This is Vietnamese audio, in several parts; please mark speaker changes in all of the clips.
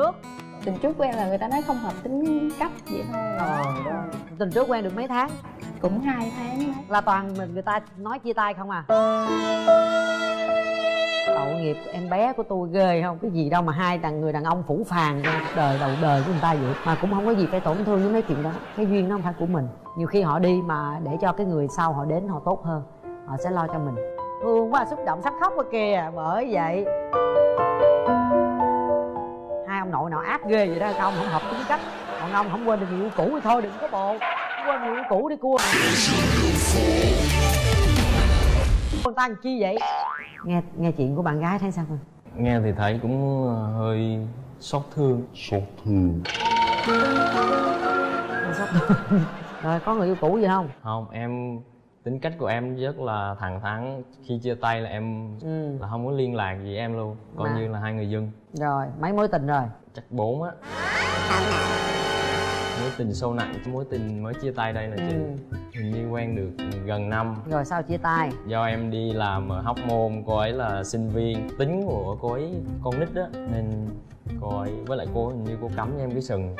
Speaker 1: trước.
Speaker 2: Tình trước em là người ta nói không hợp tính cách vậy thôi.
Speaker 1: Ờ tình trước quen được mấy tháng?
Speaker 2: Cũng hai tháng
Speaker 1: là toàn mình người ta nói chia tay không à? Tội nghiệp em bé của tôi ghê không? Cái gì đâu mà hai đàn người đàn ông phủ phàng đời đầu đời của người ta vậy. Mà cũng không có gì phải tổn thương với mấy chuyện đó. Cái duyên nó không phải của mình. Nhiều khi họ đi mà để cho cái người sau họ đến họ tốt hơn họ sẽ lo cho mình. Thương quá xúc động sắp khóc rồi kìa bởi vậy ông nội nào ác ghê vậy đó. Ông không hợp tính cách? Còn ông không quên được người yêu cũ thì thôi đừng có bộ không quên người yêu cũ đi cua. Con ta làm chi vậy? Nghe nghe chuyện của bạn gái thấy sao không?
Speaker 3: Nghe thì thấy cũng ờ, hơi xót thương. Xót thương.
Speaker 1: Rồi có người yêu cũ gì không?
Speaker 3: Không em tính cách của em rất là thẳng thắn. Khi chia tay là em
Speaker 1: ừ.
Speaker 3: là không có liên lạc gì em luôn. Coi
Speaker 1: Mà.
Speaker 3: như là hai người dưng.
Speaker 1: Rồi mấy mối tình rồi?
Speaker 3: Chắc bốn á. Mối tình sâu nặng mối tình mới chia tay đây là chị.
Speaker 1: Ừ.
Speaker 3: hình như quen được gần năm.
Speaker 1: Rồi sao chia tay?
Speaker 3: Do em đi làm ở hóc môn cô ấy là sinh viên. Tính của cô ấy con nít á nên cô ấy với lại cô hình như cô cấm em cái sừng.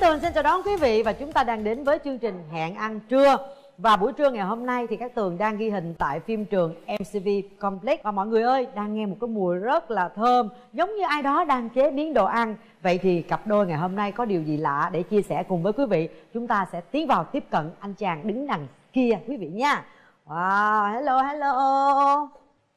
Speaker 1: Tường xin chào đón quý vị và chúng ta đang đến với chương trình Hẹn ăn trưa và buổi trưa ngày hôm nay thì các tường đang ghi hình tại phim trường MCV Complex. Và mọi người ơi đang nghe một cái mùi rất là thơm giống như ai đó đang chế biến đồ ăn. Vậy thì cặp đôi ngày hôm nay có điều gì lạ để chia sẻ cùng với quý vị? Chúng ta sẽ tiến vào tiếp cận anh chàng đứng đằng kia quý vị nha. Wow hello hello.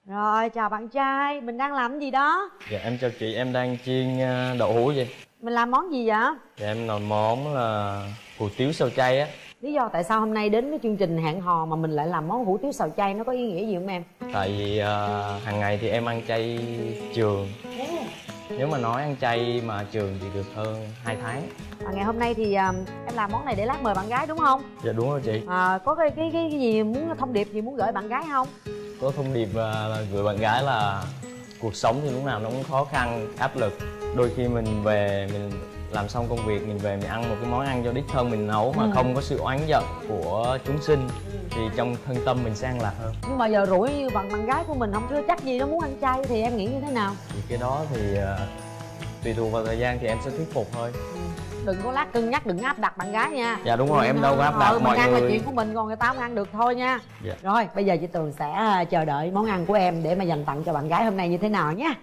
Speaker 1: Rồi chào bạn trai mình đang làm gì đó?
Speaker 3: Dạ em chào chị em đang chiên ờ, đậu hũ vậy.
Speaker 1: Mình làm món gì vậy?
Speaker 3: Dạ em làm món là hủ tiếu xào chay á
Speaker 1: lý do tại sao hôm nay đến với chương trình hẹn hò mà mình lại làm món hủ tiếu xào chay nó có ý nghĩa gì không em?
Speaker 3: Tại vì ờ, hàng ngày thì em ăn chay trường. Nếu mà nói ăn chay mà trường thì được hơn 2 tháng.
Speaker 1: À, ngày hôm nay thì à, em làm món này để lát mời bạn gái đúng không?
Speaker 3: Dạ đúng rồi chị.
Speaker 1: À, có cái, cái cái cái gì muốn thông điệp gì muốn gửi bạn gái không?
Speaker 3: Có thông điệp là gửi bạn gái là cuộc sống thì lúc nào nó cũng khó khăn áp lực. Đôi khi mình về mình làm xong công việc mình về mình ăn một cái món ăn do đích thân mình nấu mà
Speaker 1: Ừ.
Speaker 3: không có sự oán giận của chúng sinh thì trong thân tâm mình sẽ an lạc hơn.
Speaker 1: Nhưng mà giờ rủi như bạn bạn gái của mình không chưa chắc gì nó muốn ăn chay thì em nghĩ như thế nào?
Speaker 3: Thì cái đó thì ờ, tùy thuộc vào thời gian thì em sẽ thuyết phục thôi.
Speaker 1: Đừng có lát cân nhắc đừng áp đặt bạn gái nha.
Speaker 3: Dạ đúng rồi em đâu có áp đặt
Speaker 1: ừ,
Speaker 3: mọi
Speaker 1: ăn là
Speaker 3: người.
Speaker 1: chuyện của mình còn người ta không ăn được thôi nha.
Speaker 3: Dạ.
Speaker 1: rồi bây giờ chị tường sẽ à, chờ đợi món ăn của em để mà dành tặng cho bạn gái hôm nay như thế nào nhé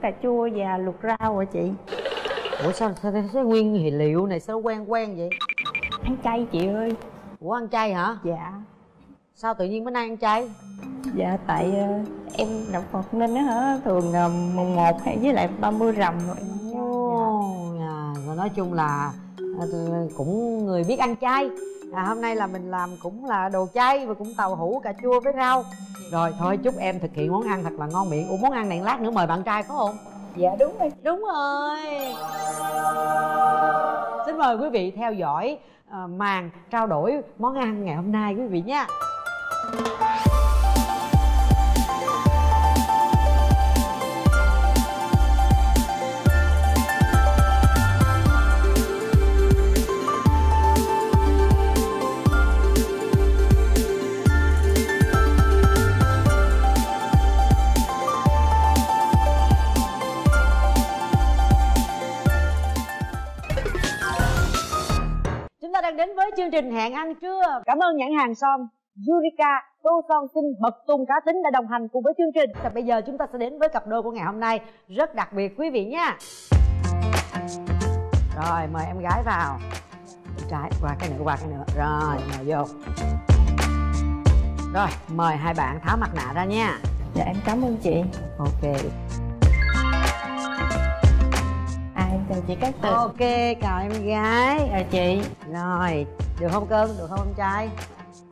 Speaker 2: cà chua và luộc rau rồi chị?
Speaker 1: Ủa sao sao sao nguyên hệ liệu này sao quen quen vậy?
Speaker 2: Ăn chay chị ơi.
Speaker 1: Ủa ăn chay hả?
Speaker 2: Dạ.
Speaker 1: Sao tự nhiên bữa nay ăn chay?
Speaker 2: Dạ tại ờ, em đạo phật nên á hả thường ờ, mùng một hay với lại 30 rằm rồi.
Speaker 1: Ồ, dạ. rồi nói chung là tôi cũng người biết ăn chay à, hôm nay là mình làm cũng là đồ chay và cũng tàu hũ cà chua với rau. Rồi thôi chúc em thực hiện món ăn thật là ngon miệng. Ủa món ăn này lát nữa mời bạn trai có không?
Speaker 2: Dạ đúng rồi.
Speaker 1: Đúng rồi. Xin mời quý vị theo dõi à, màn trao đổi món ăn ngày hôm nay quý vị nha đến với chương trình Hẹn ăn trưa. Cảm ơn nhãn hàng son Yurika tô son tinh bậc tung cá tính đã đồng hành cùng với chương trình. Và bây giờ chúng ta sẽ đến với cặp đôi của ngày hôm nay rất đặc biệt quý vị nha. Rồi mời em gái vào. Bên trái qua cái nữa qua cái nữa. Rồi mời vô. Rồi mời hai bạn tháo mặt nạ ra nha.
Speaker 2: dạ em cảm ơn chị
Speaker 1: ok
Speaker 2: chào chị Cát Tường.
Speaker 1: Ok chào em gái.
Speaker 2: Chào chị.
Speaker 1: Rồi được không cưng? Được không em trai?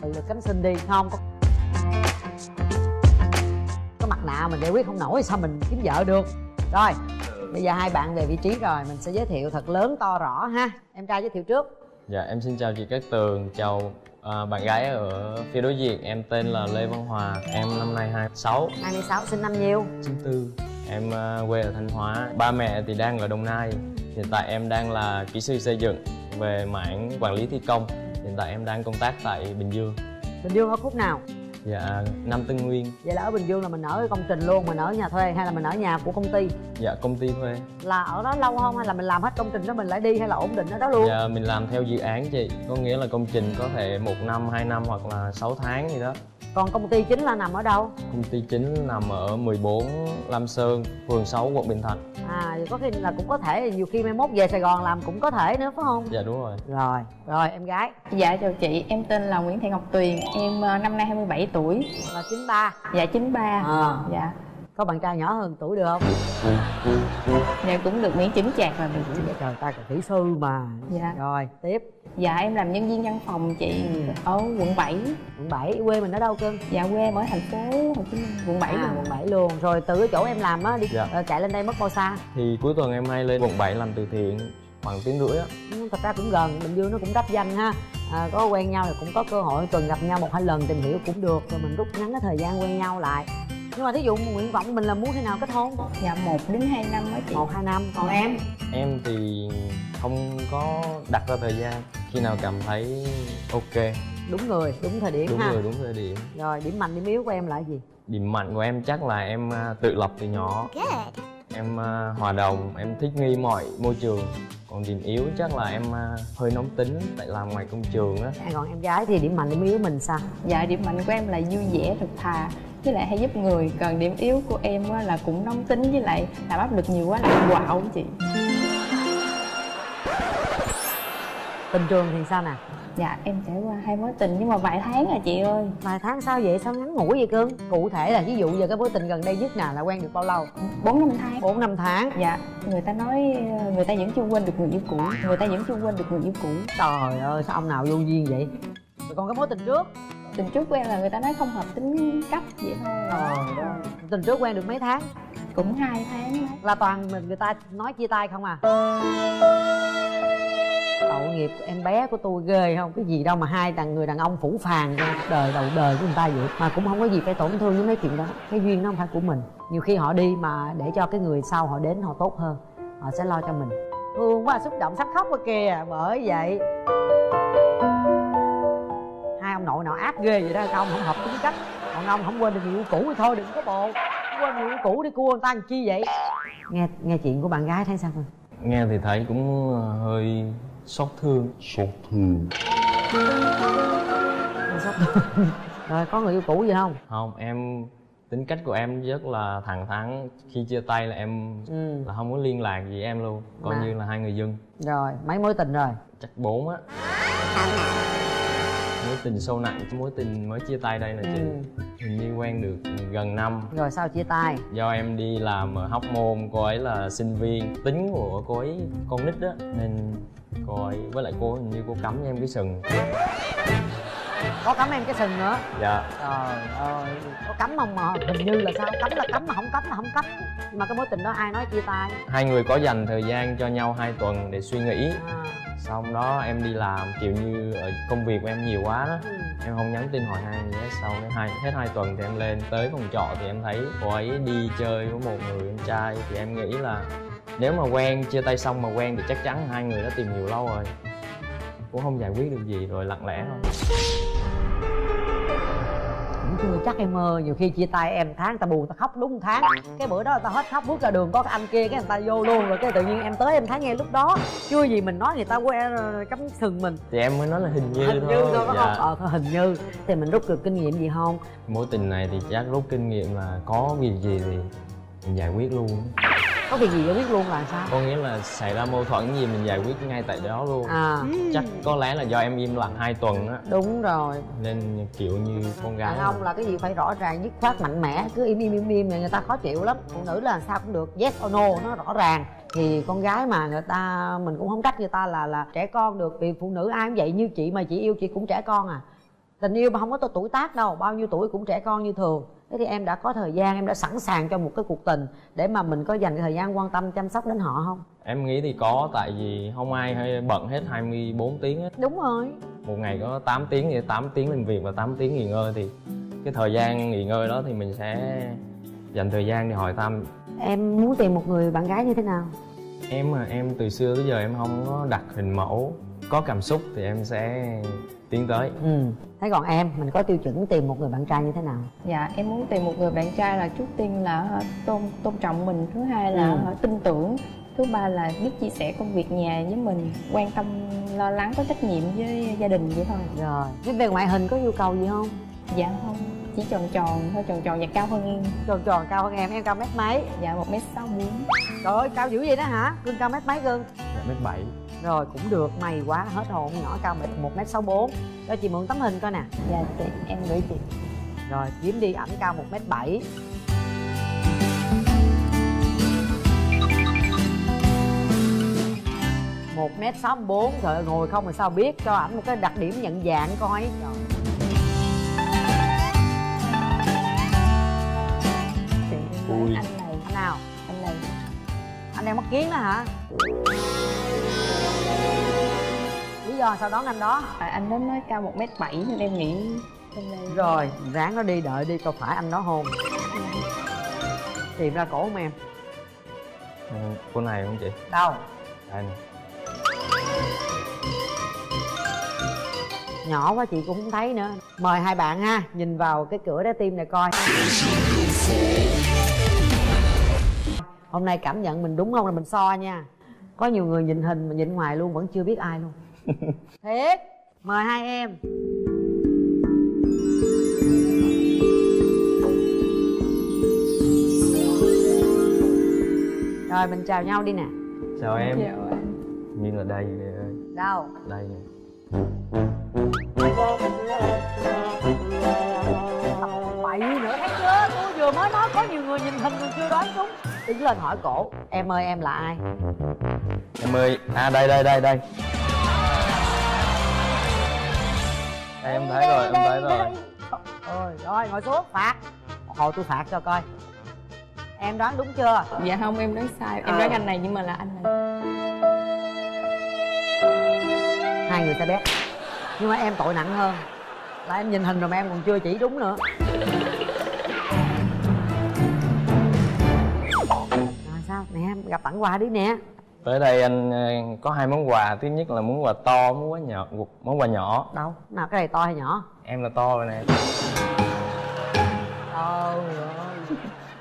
Speaker 1: Tự lực cánh sinh đi không? Có có mặt nạ mình để quyết không nổi sao mình kiếm vợ được? Rồi bây giờ hai bạn về vị trí rồi mình sẽ giới thiệu thật lớn to rõ ha. Em trai giới thiệu trước.
Speaker 3: Dạ em xin chào chị Cát Tường, chào à, bạn gái ở phía đối diện. Em tên là Lê Văn Hòa, em năm nay 26,
Speaker 1: 26 sinh năm nhiêu?
Speaker 3: 94 Em à, quê ở Thanh Hóa, ba mẹ thì đang ở Đồng Nai. Hiện tại em đang là kỹ sư xây dựng về mảng quản lý thi công. Hiện tại em đang công tác tại Bình Dương.
Speaker 1: Bình dương ở khúc nào?
Speaker 3: Dạ, Nam Tân Nguyên,
Speaker 1: vậy là ở bình dương là mình ở công trình luôn mình ở nhà thuê hay là mình ở nhà của công ty?
Speaker 3: Dạ công ty thuê.
Speaker 1: Là ở đó lâu không hay là mình làm hết công trình đó mình lại đi hay là ổn định ở đó luôn?
Speaker 3: Dạ mình làm theo dự án chị, có nghĩa là công trình có thể một năm, hai năm hoặc là 6 tháng gì đó
Speaker 1: còn công ty chính là nằm ở đâu?
Speaker 3: Công ty chính nằm ở 14 Lam Sơn, phường 6, quận Bình Thạnh.
Speaker 1: À có khi là cũng có thể nhiều khi mai mốt về sài gòn làm cũng có thể nữa phải không?
Speaker 3: Dạ đúng rồi.
Speaker 1: Rồi rồi em gái.
Speaker 2: Dạ chào chị. Em tên là Nguyễn Thị Ngọc Tuyền. Em ờ, năm nay 27 tuổi.
Speaker 1: Là 93
Speaker 2: dạ 93
Speaker 1: À.
Speaker 2: dạ
Speaker 1: có bạn trai nhỏ hơn tuổi được không?
Speaker 2: Dạ cũng được miễn chứng chạc là được
Speaker 1: trời ta là kỹ sư mà.
Speaker 2: Dạ.
Speaker 1: rồi tiếp.
Speaker 2: Dạ em làm nhân viên văn phòng chị ở quận 7
Speaker 1: quận 7 quê mình ở đâu cưng
Speaker 2: dạ quê em ở thành phố Hồ Chí Minh quận 7
Speaker 1: à,
Speaker 2: luôn.
Speaker 1: quận 7 luôn. Rồi từ cái chỗ em làm á đi
Speaker 3: Dạ.
Speaker 1: ờ, chạy lên đây mất bao xa?
Speaker 3: Thì cuối tuần em hay lên quận 7 làm từ thiện khoảng tiếng rưỡi á.
Speaker 1: Ừ, thật ra cũng gần bình dương nó cũng đắp danh ha. À, có quen nhau thì cũng có cơ hội tuần gặp nhau một hai lần tìm hiểu cũng được. Rồi mình rút ngắn cái thời gian quen nhau lại nhưng mà thí dụ nguyện vọng mình là muốn khi nào kết hôn?
Speaker 2: Dạ 1 đến 2 năm đó chị.
Speaker 1: Một hai năm. Còn em?
Speaker 3: Em thì không có đặt ra thời gian. Khi nào cảm thấy ok,
Speaker 1: đúng người đúng thời điểm
Speaker 3: đúng
Speaker 1: ha.
Speaker 3: người, đúng thời điểm.
Speaker 1: Rồi điểm mạnh điểm yếu của em là gì?
Speaker 3: Điểm mạnh của em chắc là em à, tự lập từ nhỏ. Em à, hòa đồng, em thích nghi mọi môi trường. Còn điểm yếu chắc là em à, hơi nóng tính Tại làm ngoài công trường á.
Speaker 1: À, còn em gái thì điểm mạnh điểm yếu mình sao?
Speaker 2: Dạ điểm mạnh của em là vui vẻ thật thà với lại hay giúp người còn điểm yếu của em á là cũng nóng tính với lại làm áp lực nhiều quá là em quạo á chị.
Speaker 1: Tình trường thì sao nè?
Speaker 2: Dạ em trải qua hai mối tình nhưng mà vài tháng à chị ơi.
Speaker 1: Vài tháng sao vậy? Sao ngắn ngủi vậy cưng? Cụ thể là ví dụ giờ cái mối tình gần đây nhất nào là quen được bao lâu?
Speaker 2: Bốn năm tháng.
Speaker 1: Bốn năm tháng.
Speaker 2: Dạ người ta nói người ta vẫn chưa quên được người yêu cũ người ta vẫn chưa quên được người yêu cũ.
Speaker 1: Trời ơi sao ông nào vô duyên vậy? Rồi còn cái mối tình trước
Speaker 2: tình trước em là người ta nói không hợp tính cách vậy thôi
Speaker 1: ơi tình trước quen được mấy tháng?
Speaker 2: Cũng hai tháng.
Speaker 1: Là toàn mình người ta nói chia tay không à? Tội nghiệp em bé của tôi ghê không? Cái gì đâu mà hai đàn người đàn ông phủ phàng đời đầu đời của người ta vậy. Mà cũng không có gì phải tổn thương với mấy chuyện đó. Cái duyên nó không phải của mình. Nhiều khi họ đi mà để cho cái người sau họ đến họ tốt hơn họ sẽ lo cho mình. Thương quá xúc động sắp khóc rồi kìa bởi vậy ông nội nào ác ghê vậy đó. Ông không hợp tính cách? Còn ông không quên được người yêu cũ thì thôi đừng có bồ. Không quên người yêu cũ đi cua người ta làm chi vậy? Nghe nghe chuyện của bạn gái thấy sao không?
Speaker 3: Nghe thì thấy cũng à, hơi xót thương.
Speaker 1: Rồi có người yêu cũ gì không?
Speaker 3: Không, em tính cách của em rất là thẳng thắn. Khi chia tay là em
Speaker 1: ừ.
Speaker 3: là không có liên lạc gì em luôn. Coi
Speaker 1: Mà-
Speaker 3: như là hai người dân
Speaker 1: rồi mấy mối tình rồi?
Speaker 3: Chắc bốn á mối tình sâu nặng mối tình mới chia tay đây nè chị.
Speaker 1: Ừ.
Speaker 3: hình như quen được gần năm.
Speaker 1: Rồi sao chia tay?
Speaker 3: Do em đi làm ở hóc môn cô ấy là sinh viên tính của cô ấy con nít á nên cô ấy với lại cô hình như cô cấm cho em cái sừng
Speaker 1: có cấm em cái sừng nữa.
Speaker 3: Dạ.
Speaker 1: Trời ơi có cấm không mà hình như là sao? Cấm là cấm mà không cấm là không cấm nhưng mà cái mối tình đó ai nói chia tay?
Speaker 3: Hai người có dành thời gian cho nhau hai tuần để suy nghĩ.
Speaker 1: À,
Speaker 3: xong đó em đi làm kiểu như ở công việc của em nhiều quá đó.
Speaker 1: Ừ.
Speaker 3: em không nhắn tin hỏi han gì hết. Sau cái hai hết hai tuần thì em lên tới phòng trọ thì em thấy cô ấy đi chơi với một người em trai. Thì em nghĩ là nếu mà quen chia tay xong mà quen thì chắc chắn hai người đã tìm hiểu lâu rồi cũng không giải quyết được gì rồi lặng lẽ thôi.
Speaker 1: Cũng chưa chắc em ơi nhiều khi chia tay em tháng ta buồn ta khóc đúng tháng. Cái bữa đó ta hết khóc bước ra đường có cái anh kia cái người ta vô luôn rồi cái tự nhiên em tới em thấy nghe lúc đó. Chưa gì mình nói người ta quen rồi cắm sừng mình.
Speaker 3: Thì em mới nói là hình như
Speaker 1: hình
Speaker 3: thôi
Speaker 1: như thôi phải
Speaker 3: dạ.
Speaker 1: không ờ thôi hình như. Thì mình rút được kinh nghiệm gì không?
Speaker 3: Mối tình này thì chắc rút kinh nghiệm là có việc gì thì giải quyết luôn.
Speaker 1: Có việc gì giải quyết luôn là sao?
Speaker 3: Có nghĩa là xảy ra mâu thuẫn gì mình giải quyết ngay tại đó luôn.
Speaker 1: À.
Speaker 3: Chắc có lẽ là do em im lặng hai tuần á.
Speaker 1: Đúng rồi.
Speaker 3: Nên kiểu như con gái
Speaker 1: đàn ông là cái gì phải rõ ràng dứt khoát mạnh mẽ cứ im im im im này người ta khó chịu lắm. Phụ nữ là sao cũng được yes or no nó rõ ràng. Thì con gái mà người ta mình cũng không trách người ta là là trẻ con được vì phụ nữ ai cũng vậy như chị mà chị yêu chị cũng trẻ con à. Tình yêu mà không có tuổi tác đâu bao nhiêu tuổi cũng trẻ con như thường thế thì em đã có thời gian em đã sẵn sàng cho một cái cuộc tình để mà mình có dành thời gian quan tâm chăm sóc đến họ không?
Speaker 3: Em nghĩ thì có tại vì không ai hay bận hết 24 tiếng hết.
Speaker 1: Đúng rồi.
Speaker 3: Một ngày có 8 tiếng thì 8 tiếng làm việc và 8 tiếng nghỉ ngơi thì cái thời gian nghỉ ngơi đó thì mình sẽ dành thời gian để hỏi thăm.
Speaker 1: Em muốn tìm một người bạn gái như thế nào?
Speaker 3: Em mà em từ xưa tới giờ em không có đặt hình mẫu có cảm xúc thì em sẽ tiến tới.
Speaker 1: Ừ. Thế còn em mình có tiêu chuẩn tìm một người bạn trai như thế nào?
Speaker 2: Dạ em muốn tìm một người bạn trai là trước tiên là tôn tôn trọng mình thứ hai là
Speaker 1: Ừ.
Speaker 2: tin tưởng thứ ba là biết chia sẻ công việc nhà với mình quan tâm lo lắng có trách nhiệm với gia đình vậy thôi.
Speaker 1: Rồi thế về ngoại hình có yêu cầu gì không?
Speaker 2: Dạ không chỉ tròn tròn thôi tròn tròn và cao hơn em.
Speaker 1: Tròn tròn cao hơn em em cao mét mấy?
Speaker 2: Dạ một m sáu bốn.
Speaker 1: Trời ơi cao dữ vậy đó hả? Cưng cao mét mấy cưng
Speaker 3: dạ mét bảy
Speaker 1: rồi cũng được. May quá hết hồn nhỏ cao mét một mét sáu bốn. Cho chị mượn tấm hình coi nè.
Speaker 2: Dạ chị. Em gửi chị.
Speaker 1: Rồi kiếm đi ảnh cao một mét bảy. Một mét sáu bốn. Trời ơi, ngồi không mà sao biết. Cho ảnh một cái đặc điểm nhận dạng coi. Trời.
Speaker 3: Ui.
Speaker 2: anh này.
Speaker 1: Anh nào?
Speaker 2: Anh này.
Speaker 1: Anh đang mắt kiến đó hả do sao đón anh đó?
Speaker 2: Tại anh đó nói cao một m bảy nên em nghĩ
Speaker 1: rồi ráng nó đi đợi đi coi phải anh đó hôn? Tìm ra cổ không em?
Speaker 3: Ừ, cô này không chị?
Speaker 1: Đâu?
Speaker 3: Đây nè.
Speaker 1: Nhỏ quá chị cũng không thấy nữa. Mời hai bạn ha nhìn vào cái cửa trái tim này coi. Hôm nay cảm nhận mình đúng không là mình so nha. Có nhiều người nhìn hình mà nhìn ngoài luôn vẫn chưa biết ai luôn thiệt. Mời hai em. Rồi mình chào nhau đi nè.
Speaker 3: Chào em.
Speaker 2: Chào
Speaker 3: như là đây đây ơi
Speaker 1: đâu?
Speaker 3: Đây nè.
Speaker 1: Bậy nữa thấy chưa? Tôi vừa mới nói có nhiều người nhìn hình còn chưa đoán đúng đứng lên hỏi cổ. Em ơi em là ai?
Speaker 3: Em ơi. À đây đây đây đây em thấy rồi em thấy rồi.
Speaker 1: Ôi rồi ngồi xuống phạt. Hồi tôi phạt cho coi. Em đoán đúng chưa?
Speaker 2: Dạ không em nói sai. Em
Speaker 1: Ờ.
Speaker 2: nói anh này nhưng mà là anh này.
Speaker 1: Hai người sẽ bé nhưng mà em tội nặng hơn. Là em nhìn hình rồi mà em còn chưa chỉ đúng nữa. Rồi sao? Nè em gặp tặng quà đi nè
Speaker 3: tới đây anh ờ, có hai món quà. Thứ nhất là món quà to món quà nhỏ món quà nhỏ.
Speaker 1: Đâu? Nào cái này to hay nhỏ?
Speaker 3: Em là to rồi nè.
Speaker 1: To rồi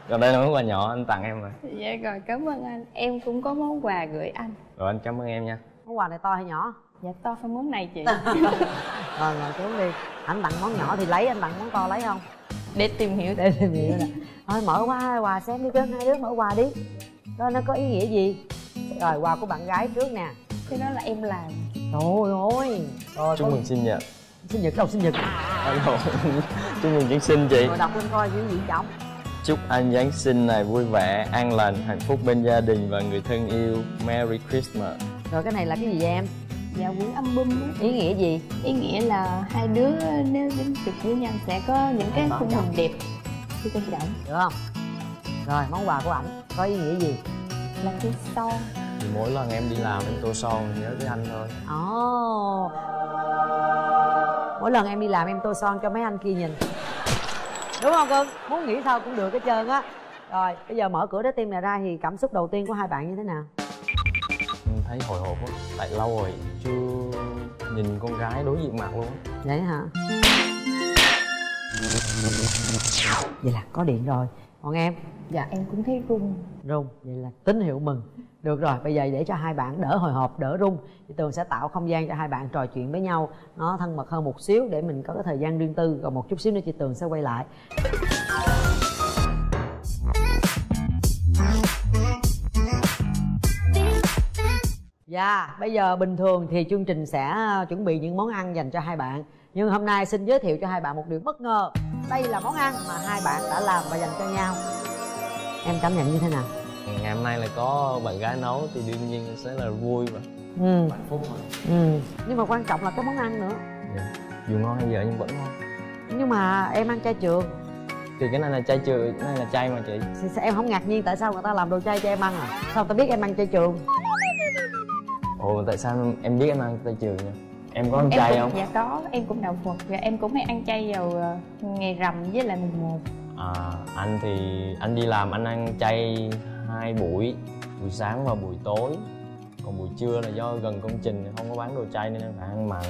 Speaker 3: còn đây là món quà nhỏ anh tặng em rồi.
Speaker 2: Dạ rồi cảm ơn anh. Em cũng có món quà gửi anh.
Speaker 3: Rồi anh cảm ơn em nha.
Speaker 1: Món quà này to hay nhỏ?
Speaker 2: Dạ to hơn món này chị.
Speaker 1: Rồi ngồi xuống đi. Anh tặng món nhỏ thì lấy anh tặng món to lấy không?
Speaker 2: Để tìm hiểu.
Speaker 1: Để tìm hiểu nè. Thôi mở qua quà xem đi cưng hai đứa mở quà đi. Đó nó có ý nghĩa gì rồi quà của bạn gái trước nè.
Speaker 2: Cái đó là em làm.
Speaker 1: Trời ơi. Rồi
Speaker 3: chúc
Speaker 1: có-
Speaker 3: mừng sinh nhật.
Speaker 1: Sinh nhật đâu sinh nhật.
Speaker 3: Alo. chúc mừng giáng sinh chị.
Speaker 1: Rồi đọc lên coi những gì trọng.
Speaker 3: Chúc anh giáng sinh này vui vẻ an lành hạnh phúc bên gia đình và người thân yêu. Merry christmas.
Speaker 1: Rồi cái này là cái gì vậy em?
Speaker 2: Dạ quyển album á.
Speaker 1: ý nghĩa gì?
Speaker 2: Ý nghĩa là hai đứa nếu đến trực với nhau sẽ có những cái khung hình đẹp. Khi quan trọng.
Speaker 1: Được không? Rồi món quà của ảnh có ý nghĩa gì?
Speaker 2: Là cái son
Speaker 3: thì mỗi lần em đi làm em tô son nhớ tới anh thôi.
Speaker 1: Ồ. Mỗi lần em đi làm em tô son cho mấy anh kia nhìn. Đúng không cưng? Muốn nghĩ sao cũng được hết trơn á. Rồi bây giờ mở cửa trái tim này ra thì cảm xúc đầu tiên của hai bạn như thế nào?
Speaker 3: Em thấy hồi hộp quá tại lâu rồi chưa nhìn con gái đối diện mặt luôn á.
Speaker 1: vậy hả? Vậy là có điện rồi còn em?
Speaker 2: Dạ. Em cũng thấy run.
Speaker 1: Rung vậy là tín hiệu mừng. Được rồi bây giờ để cho hai bạn đỡ hồi hộp đỡ rung thì tường sẽ tạo không gian cho hai bạn trò chuyện với nhau. Nó thân mật hơn một xíu để mình có cái thời gian riêng tư. Rồi một chút xíu nữa chị tường sẽ quay lại. Dạ, bây giờ bình thường thì chương trình sẽ ờ, chuẩn bị những món ăn dành cho hai bạn. Nhưng hôm nay xin giới thiệu cho hai bạn một điều bất ngờ Đây là món ăn mà hai bạn đã làm và dành cho nhau. Em cảm nhận như thế nào?
Speaker 3: ngày hôm nay là có bạn gái nấu thì đương nhiên sẽ là vui và
Speaker 1: Ừ,
Speaker 3: hạnh phúc mà.
Speaker 1: Ừ. Nhưng mà quan trọng là cái món ăn nữa.
Speaker 3: Dạ. dù ngon hay dở nhưng vẫn ngon.
Speaker 1: Nhưng mà em ăn chay trường.
Speaker 3: Thì cái này là chay trường cái này là chay mà chị.
Speaker 1: Thì sao em không ngạc nhiên tại sao người ta làm đồ chay cho em ăn à? Sao ta biết em ăn chay trường?
Speaker 3: ồ tại sao em biết em ăn chay trường nha em có ăn
Speaker 2: em
Speaker 3: chay
Speaker 2: cũng,
Speaker 3: không?
Speaker 2: dạ có. Em cũng đạo phật và em cũng hay ăn chay vào ờ, ngày rằm với lại mùng một.
Speaker 3: À anh thì anh đi làm anh ăn chay hai buổi buổi sáng và buổi tối. Còn buổi trưa là do gần công trình không có bán đồ chay nên em phải ăn mặn.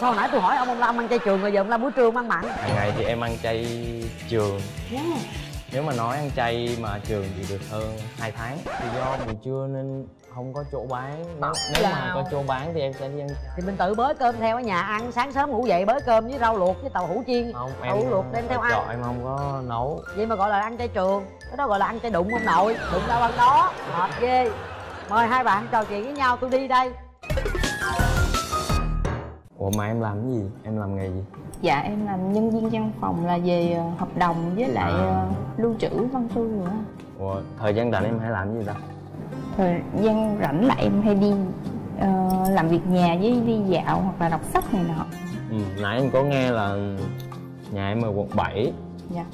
Speaker 1: Sao hồi nãy tôi hỏi ông ông Lâm ăn chay trường rồi giờ ông Lâm buổi trưa ông ăn mặn?
Speaker 3: Hàng ngày thì em ăn chay trường nếu mà nói ăn chay mà trường thì được hơn 2 tháng. Thì do buổi trưa nên không có chỗ bán. Nếu, nếu mà có chỗ bán thì em sẽ đi ăn chay.
Speaker 1: Thì mình tự bới cơm theo ở nhà ăn Sáng sớm ngủ dậy bới cơm với rau luộc với tàu hũ chiên.
Speaker 3: Không em
Speaker 1: Tàu hũ luộc đem theo ăn.
Speaker 3: em không có nấu.
Speaker 1: Vậy mà gọi là ăn chay trường. Cái đó gọi là ăn chay đụng ông nội. Đụng đâu ăn đó. Mệt ghê. Mời hai bạn trò chuyện với nhau. Tôi đi đây.
Speaker 3: Ủa mà em làm cái gì? Em làm nghề gì
Speaker 2: dạ em làm nhân viên văn phòng là về ờ, hợp đồng với lại
Speaker 3: À.
Speaker 2: ờ, lưu trữ văn thư nữa
Speaker 3: ủa thời gian rảnh em hay làm gì ta?
Speaker 2: Thời gian rảnh là em hay đi ờ, làm việc nhà với đi dạo hoặc là đọc sách này nọ.
Speaker 3: Ừ, nãy em có nghe là nhà em ở quận 7
Speaker 2: dạ.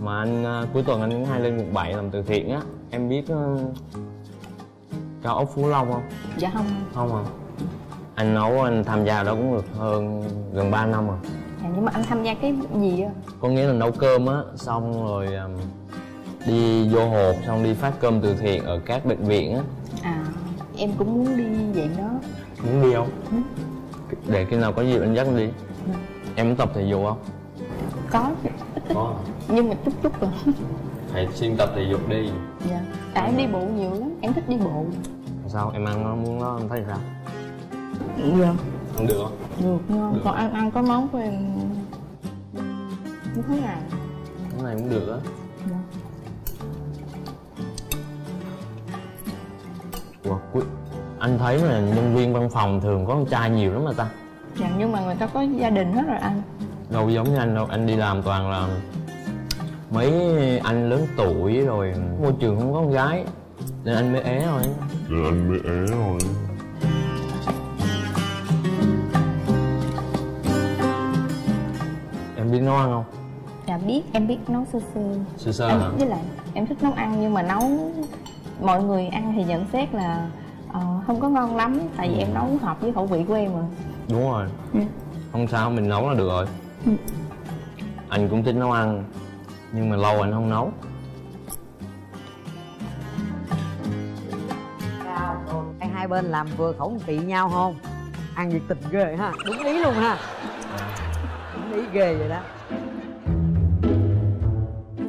Speaker 3: Mà anh à, cuối tuần anh cũng hay lên quận 7 làm từ thiện á. Em biết uh, cao ốc phú long không?
Speaker 2: Dạ không.
Speaker 3: Không à anh nấu anh tham gia đó cũng được hơn gần 3 năm rồi
Speaker 2: dạ, nhưng mà anh tham gia cái gì á?
Speaker 3: Có nghĩa là nấu cơm á xong rồi um, đi vô hộp xong đi phát cơm từ thiện ở các bệnh viện á.
Speaker 2: À em cũng muốn đi dạng đó.
Speaker 3: Muốn đi không? Để khi nào có dịp anh dắt anh đi. Em muốn tập thể dục không?
Speaker 2: Có.
Speaker 3: Có
Speaker 2: nhưng mà chút chút rồi.
Speaker 3: Phải xuyên tập thể dục đi.
Speaker 2: Dạ. À em đi bộ nhiều lắm em thích đi bộ.
Speaker 3: Sao? Em ăn nó muốn nó em thấy sao?
Speaker 2: Dạ
Speaker 3: không được. Không
Speaker 2: được. Ngon còn ăn ăn có món của em như thế nào
Speaker 3: cái này cũng được á.
Speaker 2: Dạ.
Speaker 3: Ủa, quý- anh thấy là nhân viên văn phòng thường có con trai nhiều lắm mà ta?
Speaker 2: Dạ nhưng mà người ta có gia đình hết rồi anh.
Speaker 3: Đâu giống như anh đâu anh đi làm toàn là mấy anh lớn tuổi rồi môi trường không có con gái. Nên anh mới ế thôi.
Speaker 4: Nên anh mới ế rồi
Speaker 3: biết nấu ăn không?
Speaker 2: Dạ biết em biết nấu sơ sơ.
Speaker 3: Sơ sơ
Speaker 2: em,
Speaker 3: hả?
Speaker 2: với lại em thích nấu ăn nhưng mà nấu mọi người ăn thì nhận xét là ờ, không có ngon lắm tại vì em nấu hợp với khẩu vị của em rồi.
Speaker 3: Đúng rồi.
Speaker 2: Ừ.
Speaker 3: không sao mình nấu là được rồi.
Speaker 2: Ừ.
Speaker 3: anh cũng thích nấu ăn nhưng mà lâu anh không nấu.
Speaker 1: Sao? Rồi hai- bên làm vừa khẩu vị nhau không? Ăn nhiệt tình ghê ha. Đúng ý luôn ha ý ghê vậy đó.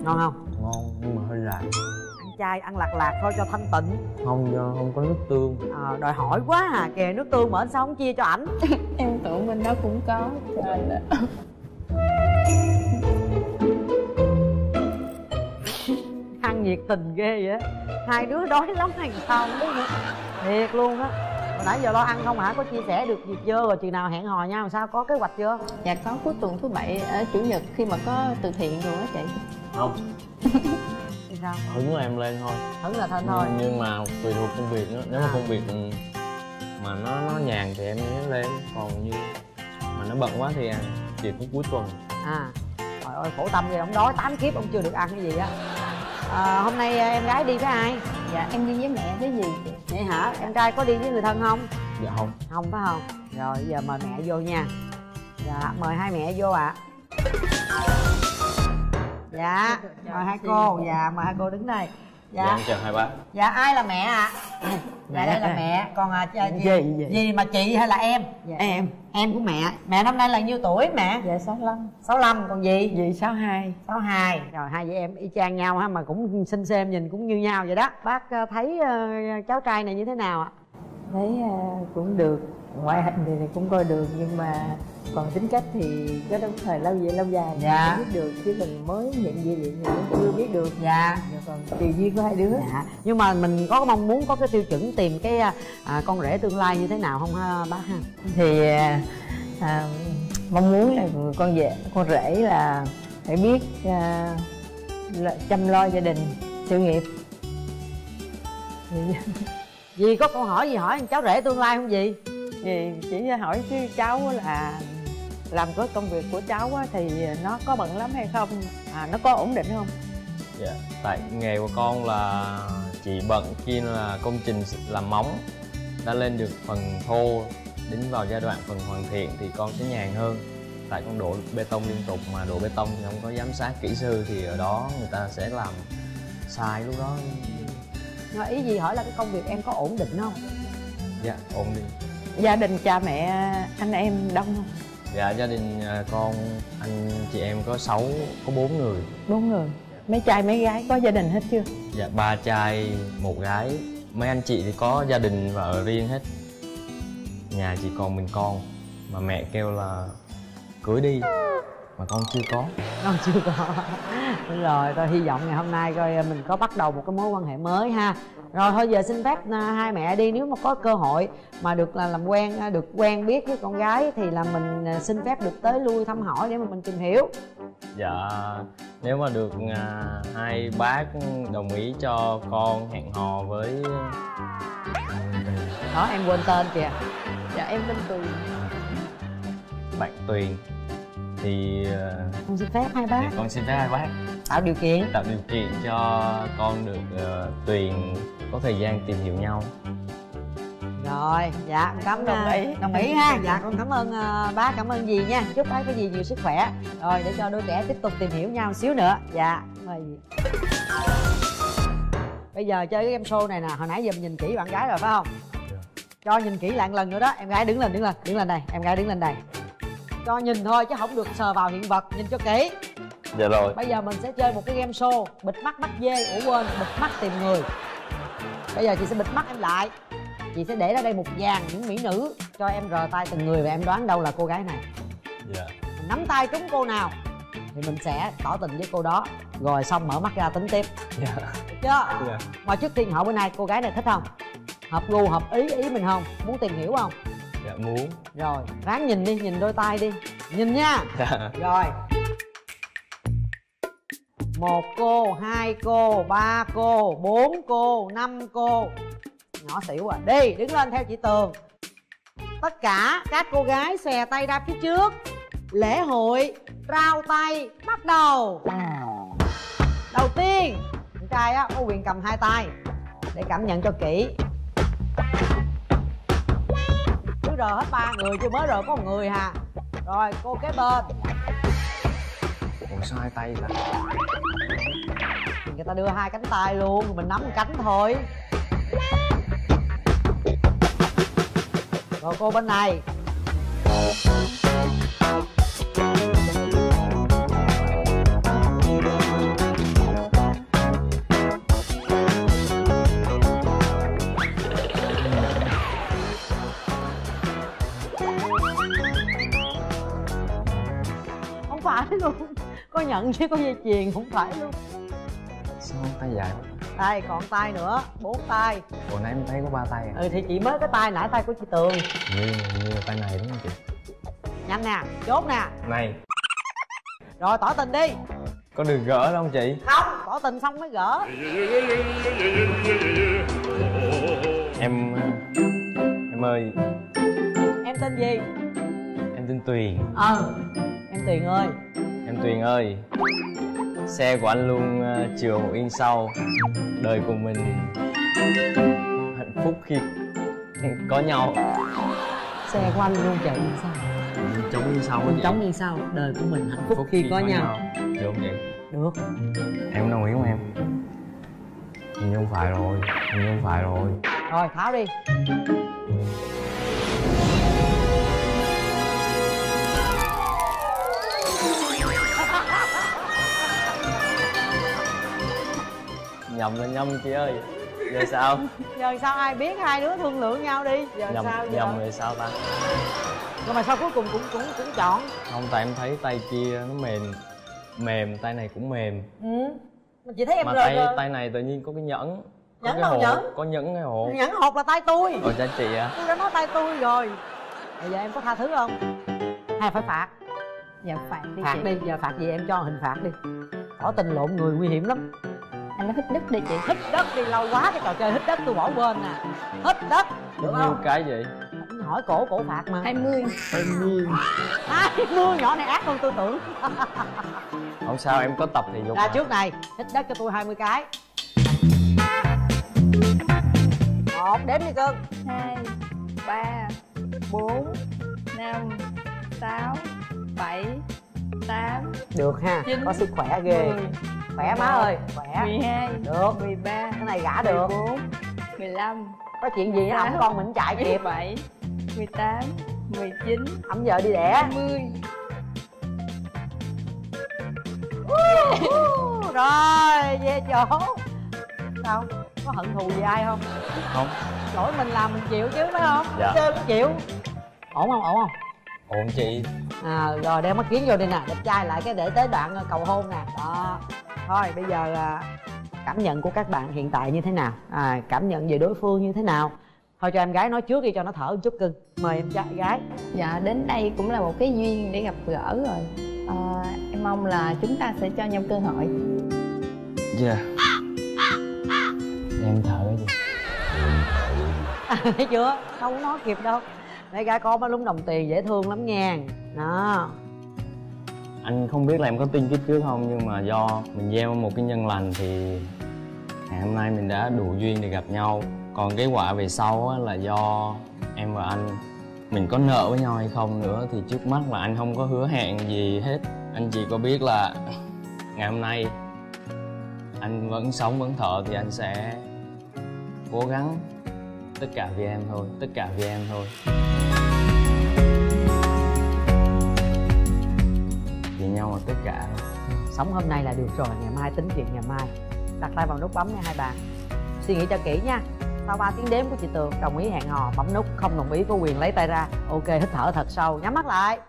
Speaker 1: Ngon không?
Speaker 3: Ngon nhưng mà hơi rạt
Speaker 1: ăn chay ăn lạc lạc thôi cho thanh tịnh.
Speaker 3: Không do không có nước tương.
Speaker 1: À, đòi hỏi quá à. Kìa nước tương mà anh sao không chia cho ảnh?
Speaker 2: Em tưởng bên đó cũng có cho nên là
Speaker 1: ăn nhiệt tình ghê vậy. Hai đứa đói lắm hay sao không biết nữa. Thiệt luôn á nãy giờ lo ăn không hả? Có chia sẻ được việc chưa? Rồi chừng nào hẹn hò nhau làm sao? Có kế hoạch chưa?
Speaker 2: Dạ có. Cuối tuần thứ bảy ở chủ nhật khi mà có từ thiện rồi á chị.
Speaker 3: Không.
Speaker 1: Thì sao?
Speaker 3: Hứng là em lên thôi.
Speaker 1: Hứng là thân thôi.
Speaker 3: Nhưng mà tùy thuộc công việc nữa. Nếu mà
Speaker 1: À.
Speaker 3: công việc ừ, mà nó nó nhàn thì em mới lên. Còn như mà nó bận quá thì à, chỉ có cuối tuần.
Speaker 1: À. Trời ơi khổ tâm vậy ông đói. Tám kiếp ông chưa được ăn cái gì á. À, hôm nay em gái đi với ai
Speaker 2: dạ em đi với mẹ với gì?
Speaker 1: Vậy hả? Em trai có đi với người thân không?
Speaker 3: Dạ không.
Speaker 1: Không phải không? Rồi giờ mời mẹ vô nha. Dạ mời hai mẹ vô ạ. Dạ mời hai cô. Dạ mời hai cô đứng đây.
Speaker 3: Dạ,
Speaker 1: dạ
Speaker 3: chào hai bác.
Speaker 1: Dạ ai là mẹ ạ? Dạ. Đây là mẹ. Còn à, Gì,
Speaker 5: gì? gì
Speaker 1: mà chị hay là em?
Speaker 2: Dạ
Speaker 5: em
Speaker 1: em của mẹ. Mẹ năm nay là nhiêu tuổi mẹ?
Speaker 2: Dạ sáu lăm.
Speaker 1: 65 còn gì?
Speaker 5: Gì sáu hai.
Speaker 1: 62 rồi hai chị em y chang nhau ha mà cũng xinh xem nhìn cũng như nhau vậy đó. Bác ờ, thấy ờ, cháu trai này như thế nào ạ?
Speaker 4: Thấy à, cũng được ngoại hình thì, thì cũng coi được nhưng mà còn tính cách thì có đồng thời lâu về lâu dài.
Speaker 1: Dạ.
Speaker 4: biết được chứ mình mới nhận về điện thì cũng chưa biết được.
Speaker 1: Dạ.
Speaker 4: Còn tùy duyên của hai đứa.
Speaker 1: Dạ. Nhưng mà mình có mong muốn có cái tiêu chuẩn tìm cái à, à, con rể tương lai như thế nào không ha bác ha?
Speaker 4: Thì à, à, mong muốn là con về con rể là phải biết à, là chăm lo gia đình sự nghiệp.
Speaker 1: Dì có câu hỏi gì hỏi cháu rể tương lai không gì
Speaker 4: thì chỉ hỏi chứ cháu là làm cái công việc của cháu thì nó có bận lắm hay không? À, nó có ổn định không?
Speaker 3: Dạ tại nghề của con là chỉ bận khi là công trình làm móng đã lên được phần thô đến vào giai đoạn phần hoàn thiện thì con sẽ nhàn hơn. Tại con đổ bê tông liên tục mà đổ bê tông thì không có giám sát kỹ sư thì ở đó người ta sẽ làm sai lúc đó.
Speaker 1: Mà ý gì hỏi là cái công việc em có ổn định không?
Speaker 3: Dạ ổn đi
Speaker 4: gia đình cha mẹ anh em đông không?
Speaker 3: Dạ gia đình à, con anh chị em có sáu có bốn người.
Speaker 4: Bốn người. Mấy trai mấy gái có gia đình hết chưa?
Speaker 3: Dạ ba trai một gái. Mấy anh chị thì có gia đình và ở riêng hết. Nhà chỉ còn mình con. Mà mẹ kêu là cưới đi mà con chưa có.
Speaker 1: Con chưa có. Đúng rồi tôi hy vọng ngày hôm nay coi mình có bắt đầu một cái mối quan hệ mới ha. Rồi thôi giờ xin phép à, hai mẹ đi nếu mà có cơ hội mà được là làm quen à, được quen biết với con gái thì là mình à, xin phép được tới lui thăm hỏi để mà mình tìm hiểu.
Speaker 3: Dạ nếu mà được à, hai bác đồng ý cho con hẹn hò với
Speaker 1: đó em quên tên kìa.
Speaker 4: Dạ em tên tuyền.
Speaker 3: Bạn tuyền thì
Speaker 1: con xin phép hai bác.
Speaker 3: thì con xin phép hai bác.
Speaker 1: Tạo điều kiện.
Speaker 3: Tạo điều kiện cho con được ờ, tuyền có thời gian tìm hiểu nhau.
Speaker 1: Rồi dạ cảm
Speaker 4: Đồng ý.
Speaker 1: đồng ý ha. Dạ con cảm ơn à, bác cảm ơn dì nha. Chúc bác cái gì nhiều sức khỏe. Rồi để cho đôi trẻ tiếp tục tìm hiểu nhau một xíu nữa. Dạ mời dì bây giờ chơi cái game show này nè hồi nãy giờ mình nhìn kỹ bạn gái rồi phải không? Cho nhìn kỹ lại một lần nữa đó. Em gái đứng lên đứng lên đứng lên đây. Em gái đứng lên đây cho nhìn thôi chứ không được sờ vào hiện vật nhìn cho kỹ.
Speaker 3: Dạ rồi.
Speaker 1: Bây giờ mình sẽ chơi một cái game show bịt mắt bắt dê ủa quên bịt mắt tìm người. Bây giờ chị sẽ bịt mắt em lại. Chị sẽ để ra đây một dàn những mỹ nữ cho em rờ tay từng người và em đoán đâu là cô gái này.
Speaker 3: Dạ.
Speaker 1: Mình nắm tay trúng cô nào thì mình sẽ tỏ tình với cô đó. Rồi xong mở mắt ra tính tiếp.
Speaker 3: Dạ.
Speaker 1: Được chưa?
Speaker 3: Dạ.
Speaker 1: Mà trước tiên hỏi bữa nay cô gái này thích không? Hợp gu hợp ý ý mình không? Muốn tìm hiểu không
Speaker 3: dạ muốn.
Speaker 1: Rồi ráng nhìn đi nhìn đôi tay đi. Nhìn nha.
Speaker 3: Dạ.
Speaker 1: Rồi. Một cô hai cô ba cô bốn cô năm cô. Nhỏ xỉu à. Đi đứng lên theo chị tường. Tất cả các cô gái xòe tay ra phía trước. Lễ hội trao tay bắt đầu. Đầu tiên con trai á có quyền cầm hai tay để cảm nhận cho kỹ cứ rờ hết ba người chứ mới rờ có một người hà rồi cô kế bên.
Speaker 3: Còn sao hai tay là
Speaker 1: thì người ta đưa hai cánh tay luôn rồi mình nắm một cánh thôi. Rồi cô bên này phải luôn. Có nhận chứ có dây chuyền không phải luôn.
Speaker 3: Sao tay dài? Quá
Speaker 1: đây còn tay nữa bốn tay.
Speaker 3: Hồi nãy em thấy có ba tay à?
Speaker 1: Ừ thì chị mới cái tay nãy tay của chị tường.
Speaker 3: Như như tay này đúng không chị?
Speaker 1: Nhanh nè chốt nè.
Speaker 3: Này.
Speaker 1: Rồi tỏ tình đi.
Speaker 3: Có được gỡ đâu không chị?
Speaker 1: Không tỏ tình xong mới gỡ.
Speaker 3: Em em ơi.
Speaker 1: Em tên gì?
Speaker 3: Em tên tuyền.
Speaker 1: Ờ em tuyền ơi.
Speaker 3: Em tuyền ơi xe của anh luôn ờ, chừa một yên sau. Đời của mình hạnh phúc khi có nhau.
Speaker 1: Xe của anh luôn chạy sao
Speaker 3: chống yên sau
Speaker 1: mình trống như sau. Đời của mình hạnh phúc khi có nhau.
Speaker 3: được không chị?
Speaker 1: Được.
Speaker 3: Em đồng ý không em? Hình như không phải rồi hình như không phải rồi.
Speaker 1: Rồi tháo đi
Speaker 3: nhầm là nhầm chị ơi. Giờ sao?
Speaker 1: Giờ sao ai biết hai đứa thương lượng nhau đi? Giờ
Speaker 3: nhầm
Speaker 1: sao giờ?
Speaker 3: nhầm rồi sao ta?
Speaker 1: Nhưng mà sao cuối cùng cũng cũng cũng chọn?
Speaker 3: Không tại em thấy tay kia nó mềm. Mềm tay này cũng mềm.
Speaker 1: Ừ. Mà chị thấy em
Speaker 3: mà
Speaker 1: rồi
Speaker 3: tay
Speaker 1: rồi.
Speaker 3: tay này tự nhiên có cái nhẫn có
Speaker 1: Nhẫn
Speaker 3: cái
Speaker 1: đâu nhẫn?
Speaker 3: có nhẫn cái hộ
Speaker 1: nhẫn hột là tay tôi.
Speaker 3: Ồ cha chị à
Speaker 1: tôi đã nói tay tôi rồi. Bây giờ em có tha thứ không? Hay phải phạt.
Speaker 2: Dạ phạt đi
Speaker 1: phạt
Speaker 2: chị.
Speaker 1: đi giờ phạt gì em cho hình phạt đi. Tỏ tình lộn người nguy hiểm lắm
Speaker 2: anh nói hít đất đi chị.
Speaker 1: Hít đất đi lâu quá cái trò chơi hít đất tôi bỏ quên nè. Hít đất được
Speaker 3: như
Speaker 1: không?
Speaker 3: cái gì
Speaker 1: hỏi cổ cổ phạt mà.
Speaker 2: Hai mươi.
Speaker 1: Hai mươi. Nhỏ này ác hơn tư tưởng.
Speaker 3: Không sao em có tập thể dục
Speaker 1: ra trước này hít đất cho tôi 20 cái. Một đếm đi cưng
Speaker 2: hai ba bốn năm sáu bảy tám.
Speaker 1: Được ha
Speaker 2: Chín,
Speaker 1: có sức khỏe ghê.
Speaker 2: mười
Speaker 1: khỏe má ơi khỏe.
Speaker 2: mười hai.
Speaker 1: Được
Speaker 2: mười ba.
Speaker 1: Cái này gã được.
Speaker 2: mười bốn mười lăm.
Speaker 1: Có chuyện gì ổng con mình chạy
Speaker 2: mười
Speaker 1: kịp
Speaker 2: bảy mười tám mười chín
Speaker 1: ổng giờ đi đẻ.
Speaker 2: hai mươi
Speaker 1: rồi về chỗ. Sao? Có hận thù gì ai không?
Speaker 3: Không.
Speaker 1: Lỗi mình làm mình chịu chứ phải không?
Speaker 3: Dạ.
Speaker 1: chơi cũng chịu. Ổn không ổn không?
Speaker 3: Ổn chị.
Speaker 1: À, rồi đeo mắt kiến vô đi nè. Đẹp trai lại cái để tới đoạn cầu hôn nè. Đó thôi bây giờ à, cảm nhận của các bạn hiện tại như thế nào? À, cảm nhận về đối phương như thế nào? Thôi cho em gái nói trước đi cho nó thở một chút cưng. Mời em trai gái.
Speaker 2: Dạ đến đây cũng là một cái duyên để gặp gỡ rồi. Ờ, em mong là chúng ta sẽ cho nhau cơ hội.
Speaker 3: Dạ. Em thở cái gì
Speaker 1: thấy chưa? Không nói kịp đâu. Mấy gái có mấy lúng đồng tiền dễ thương lắm nha. Đó
Speaker 3: anh không biết là em có tin kiếp trước không nhưng mà do mình gieo một cái nhân lành thì ngày hôm nay mình đã đủ duyên để gặp nhau. Còn cái quả về sau á, là do em và anh mình có nợ với nhau hay không nữa thì trước mắt là anh không có hứa hẹn gì hết. Anh chỉ có biết là ngày hôm nay anh vẫn sống vẫn thở thì anh sẽ cố gắng tất cả vì em thôi tất cả vì em thôi. Nhau là tất cả.
Speaker 1: Sống hôm nay là được rồi, ngày mai tính chuyện ngày mai. Đặt tay vào nút bấm nha hai bạn suy nghĩ cho kỹ nha. Sau 3 tiếng đếm của chị tường, đồng ý hẹn hò, bấm nút, không đồng ý có quyền lấy tay ra. Ok, hít thở thật sâu, nhắm mắt lại.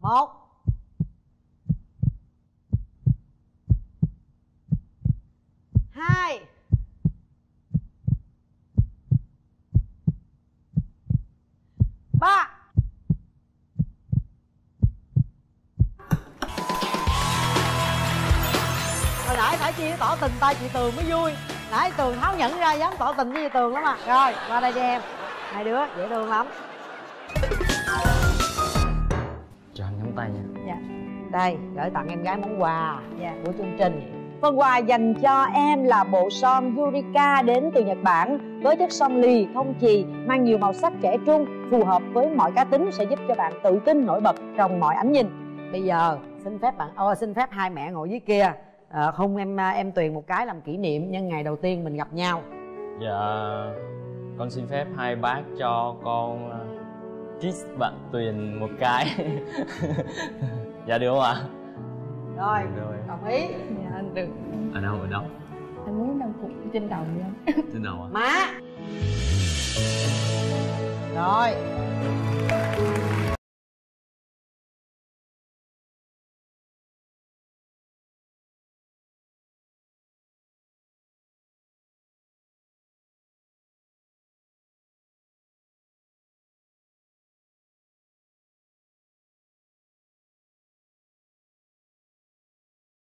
Speaker 1: Một. Hai. Ba. Hồi nãy phải chi tỏ tình tay chị tường mới vui. Nãy tường tháo nhẫn ra dám tỏ tình với chị tường lắm à. Rồi qua đây đi em. Hai đứa dễ thương lắm.
Speaker 3: Cho anh nắm tay nha.
Speaker 2: Dạ.
Speaker 1: Đây gửi tặng em gái món quà
Speaker 2: dạ.
Speaker 1: của chương trình Phần quà dành cho em là bộ son Yurika đến từ Nhật Bản với chất son lì, không chì, mang nhiều màu sắc trẻ trung, phù hợp với mọi cá tính sẽ giúp cho bạn tự tin nổi bật trong mọi ánh nhìn. Bây giờ xin phép bạn, ô xin phép hai mẹ ngồi dưới kia, à, không em em tuyền một cái làm kỷ niệm nhân ngày đầu tiên mình gặp nhau.
Speaker 3: Dạ Con xin phép hai bác cho con uh, kiss bạn Tuyền một cái Dạ được không ạ? Được rồi
Speaker 1: đồng ý.
Speaker 2: dạ anh được
Speaker 3: Ở đâu, ở đâu?
Speaker 2: anh muốn đăng phục trên đầu nha
Speaker 3: Trên đầu ạ?
Speaker 1: Má. Rồi,